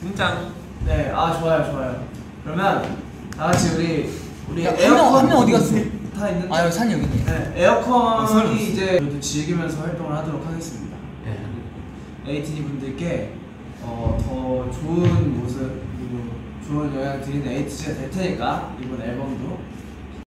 등장. 네, 아 좋아요, 좋아요. 그러면 다 같이 우리 우리 야, 에어컨 한명 어디 갔어? 다 있는데. 아 여기 산이 여기 있네. 네, 에어컨이 사람 이제 저도 즐기면서 활동을 하도록 하겠습니다. 예. 에이티니 분들께 어, 더 좋은 모습 그리고 좋은 영향 드리는 에이티즈가 될 테니까 이번 앨범도